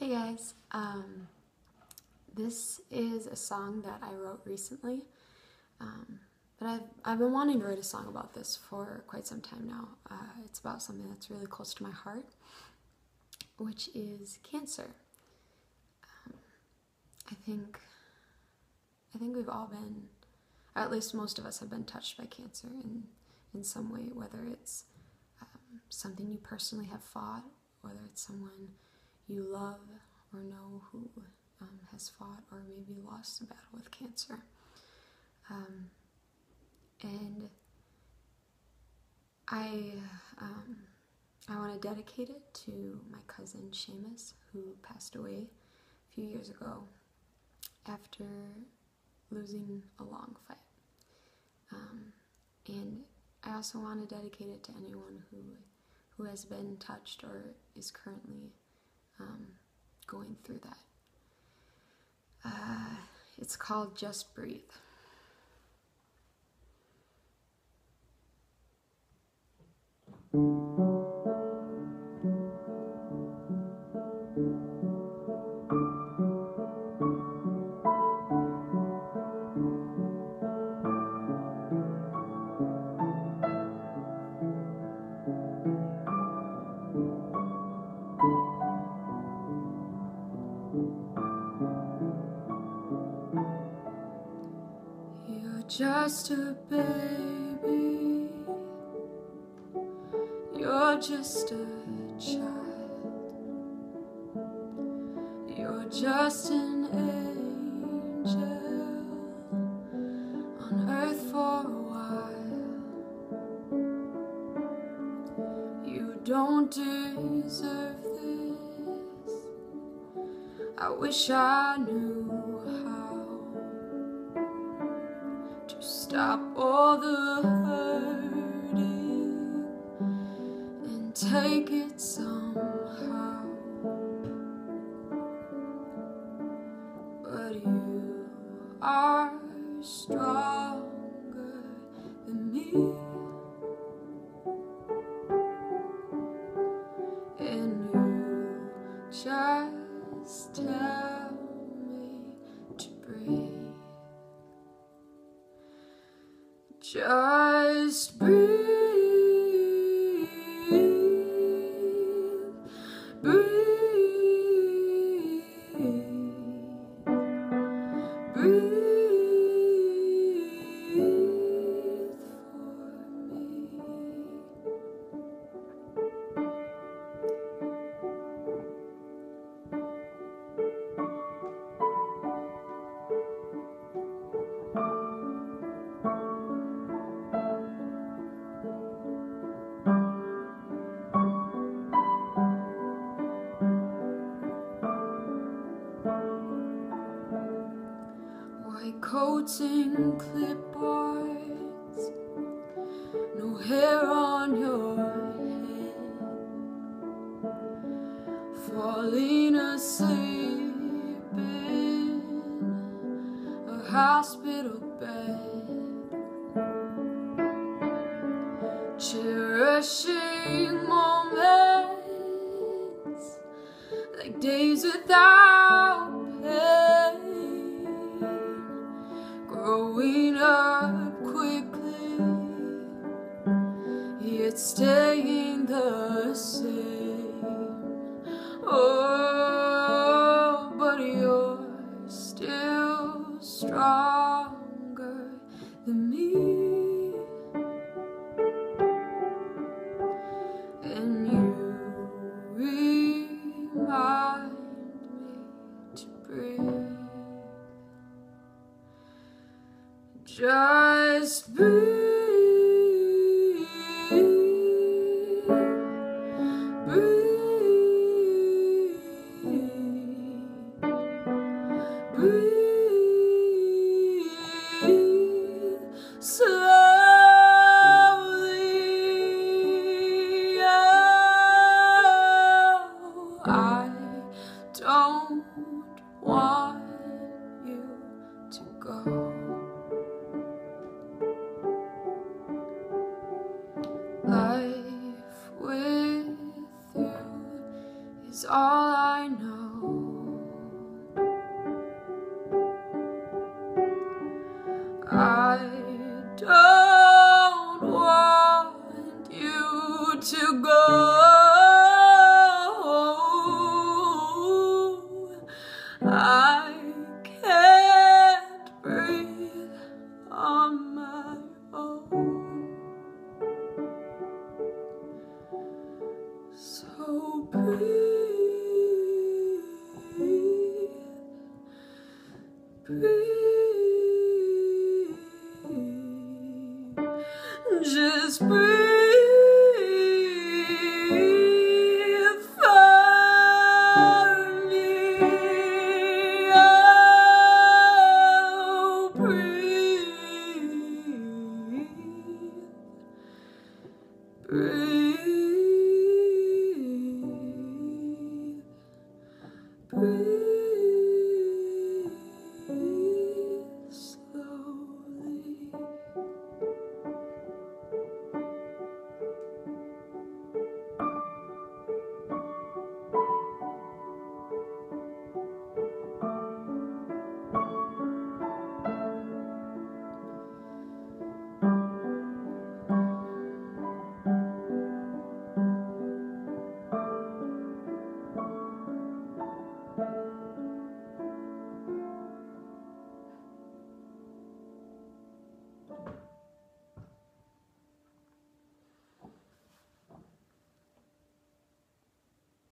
Hey guys, um, this is a song that I wrote recently. Um, but I've, I've been wanting to write a song about this for quite some time now. Uh, it's about something that's really close to my heart, which is cancer. Um, I think I think we've all been, or at least most of us have been touched by cancer in in some way, whether it's um, something you personally have fought, whether it's someone you love or know who um, has fought or maybe lost a battle with cancer. Um, and I, um, I want to dedicate it to my cousin Seamus, who passed away a few years ago after losing a long fight. Um, and I also want to dedicate it to anyone who who has been touched or is currently um, going through that. Uh, it's called Just Breathe. Just a baby. You're just a child. You're just an angel on earth for a while. You don't deserve this. I wish I knew stop all the hurting and take it somehow. But you are stronger than me. And you just tell Just breathe, coats and clipboards, no hair on your head, falling asleep in a hospital bed, cherishing moments like days without staying the same. Oh, but you're still stronger than me, and you remind me to breathe. Just breathe, I don't want you to go. I can't breathe on my own. So breathe, breathe, Breathe,